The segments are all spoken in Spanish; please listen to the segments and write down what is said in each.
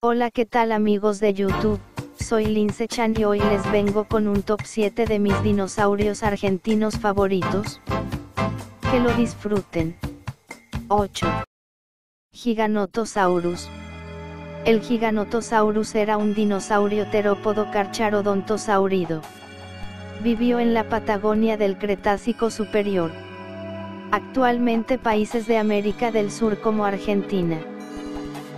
Hola qué tal amigos de YouTube, soy Lince Chan y hoy les vengo con un top 7 de mis dinosaurios argentinos favoritos. Que lo disfruten. 8. Giganotosaurus. El Giganotosaurus era un dinosaurio terópodo carcharodontosaurido. Vivió en la Patagonia del Cretácico Superior. Actualmente países de América del Sur como Argentina.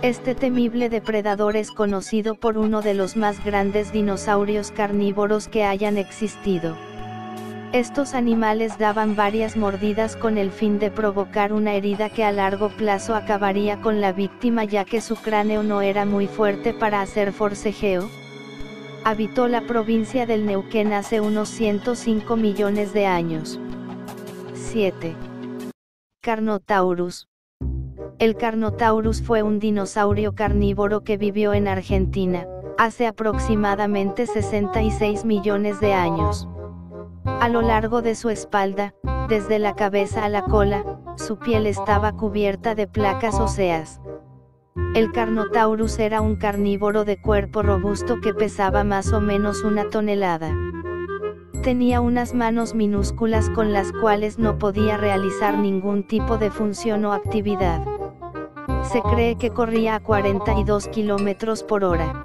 Este temible depredador es conocido por uno de los más grandes dinosaurios carnívoros que hayan existido. Estos animales daban varias mordidas con el fin de provocar una herida que a largo plazo acabaría con la víctima ya que su cráneo no era muy fuerte para hacer forcejeo. Habitó la provincia del Neuquén hace unos 105 millones de años. 7. Carnotaurus. El Carnotaurus fue un dinosaurio carnívoro que vivió en Argentina, hace aproximadamente 66 millones de años. A lo largo de su espalda, desde la cabeza a la cola, su piel estaba cubierta de placas óseas. El Carnotaurus era un carnívoro de cuerpo robusto que pesaba más o menos una tonelada. Tenía unas manos minúsculas con las cuales no podía realizar ningún tipo de función o actividad. Se cree que corría a 42 km por hora.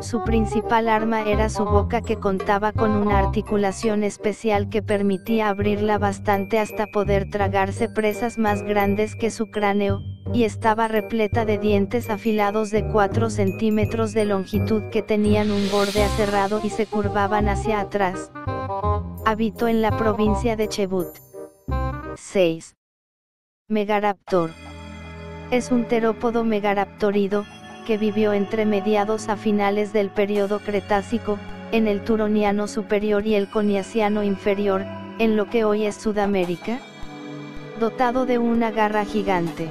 Su principal arma era su boca que contaba con una articulación especial que permitía abrirla bastante hasta poder tragarse presas más grandes que su cráneo, y estaba repleta de dientes afilados de 4 centímetros de longitud que tenían un borde aserrado y se curvaban hacia atrás. Habitó en la provincia de Chebut. 6. Megaraptor. Es un terópodo megaraptorido, que vivió entre mediados a finales del período Cretácico, en el Turoniano superior y el Coniaciano inferior, en lo que hoy es Sudamérica. Dotado de una garra gigante.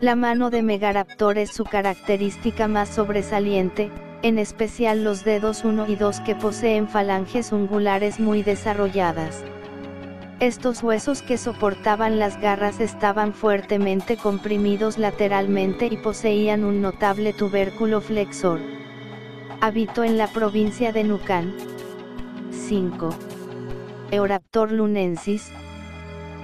La mano de Megaraptor es su característica más sobresaliente, en especial los dedos 1 y 2 que poseen falanges ungulares muy desarrolladas. Estos huesos que soportaban las garras estaban fuertemente comprimidos lateralmente y poseían un notable tubérculo flexor. Habitó en la provincia de Nucán. 5. Eoraptor lunensis.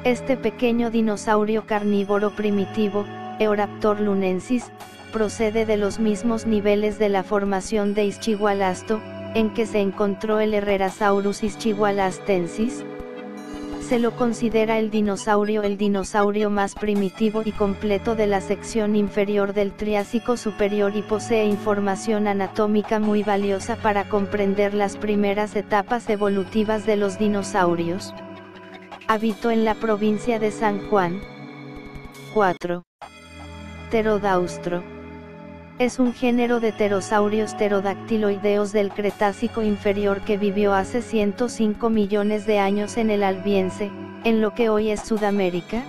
Este pequeño dinosaurio carnívoro primitivo, Eoraptor lunensis, procede de los mismos niveles de la formación de Ischigualasto, en que se encontró el Herrerasaurus ischigualastensis, se lo considera el dinosaurio el dinosaurio más primitivo y completo de la sección inferior del Triásico superior y posee información anatómica muy valiosa para comprender las primeras etapas evolutivas de los dinosaurios. Habitó en la provincia de San Juan. 4. Pterodaustro. Es un género de pterosaurios pterodactiloideos del Cretácico inferior que vivió hace 105 millones de años en el Albiense, en lo que hoy es Sudamérica.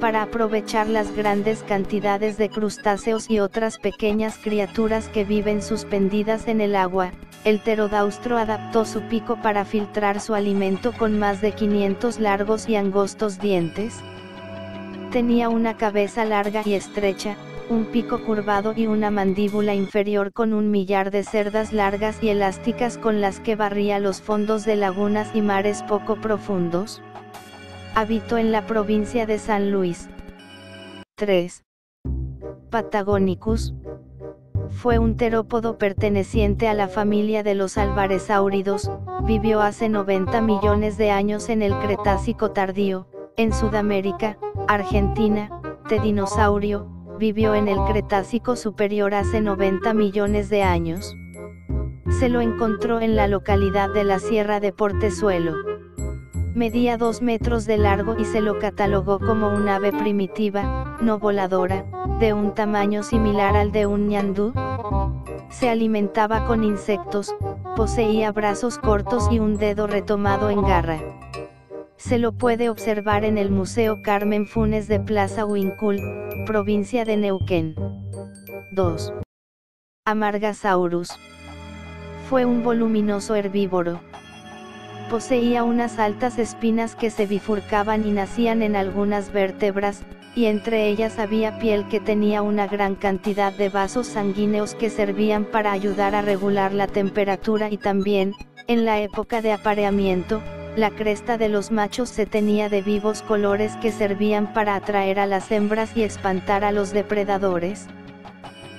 Para aprovechar las grandes cantidades de crustáceos y otras pequeñas criaturas que viven suspendidas en el agua, el pterodaustro adaptó su pico para filtrar su alimento con más de 500 largos y angostos dientes. Tenía una cabeza larga y estrecha, un pico curvado y una mandíbula inferior con un millar de cerdas largas y elásticas con las que barría los fondos de lagunas y mares poco profundos. Habitó en la provincia de San Luis. 3. Patagonicus. Fue un terópodo perteneciente a la familia de los alvaresáuridos, vivió hace 90 millones de años en el Cretácico tardío, en Sudamérica, Argentina, de dinosaurio, vivió en el Cretácico superior hace 90 millones de años. Se lo encontró en la localidad de la Sierra de Portezuelo. Medía 2 metros de largo y se lo catalogó como un ave primitiva, no voladora, de un tamaño similar al de un ñandú. Se alimentaba con insectos, poseía brazos cortos y un dedo retomado en garra. Se lo puede observar en el Museo Carmen Funes de Plaza Huincul, provincia de Neuquén. 2. Amargasaurus. Fue un voluminoso herbívoro. Poseía unas altas espinas que se bifurcaban y nacían en algunas vértebras, y entre ellas había piel que tenía una gran cantidad de vasos sanguíneos que servían para ayudar a regular la temperatura y también, en la época de apareamiento, la cresta de los machos se tenía de vivos colores que servían para atraer a las hembras y espantar a los depredadores.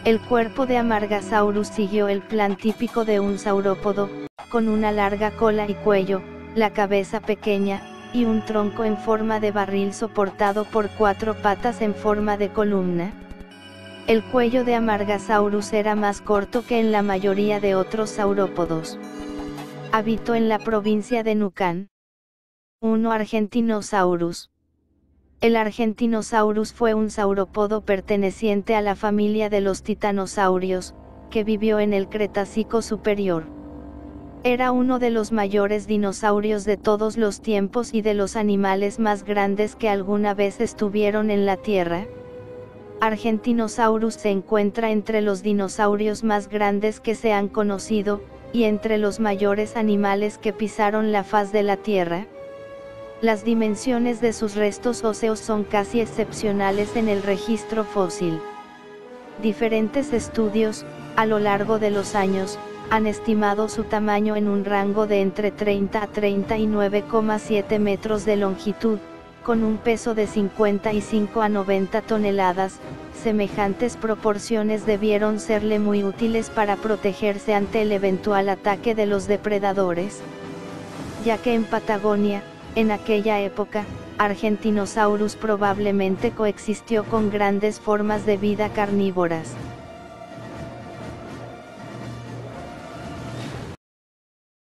El cuerpo de Amargasaurus siguió el plan típico de un saurópodo, con una larga cola y cuello, la cabeza pequeña, y un tronco en forma de barril soportado por cuatro patas en forma de columna. El cuello de Amargasaurus era más corto que en la mayoría de otros saurópodos. Habitó en la provincia de Nucán. 1. Argentinosaurus. El Argentinosaurus fue un saurópodo perteneciente a la familia de los titanosaurios, que vivió en el Cretácico superior. Era uno de los mayores dinosaurios de todos los tiempos y de los animales más grandes que alguna vez estuvieron en la Tierra. Argentinosaurus se encuentra entre los dinosaurios más grandes que se han conocido, y entre los mayores animales que pisaron la faz de la Tierra. Las dimensiones de sus restos óseos son casi excepcionales en el registro fósil. Diferentes estudios, a lo largo de los años, han estimado su tamaño en un rango de entre 30 a 39,7 metros de longitud, con un peso de 55 a 90 toneladas, semejantes proporciones debieron serle muy útiles para protegerse ante el eventual ataque de los depredadores. Ya que en Patagonia, en aquella época, Argentinosaurus probablemente coexistió con grandes formas de vida carnívoras.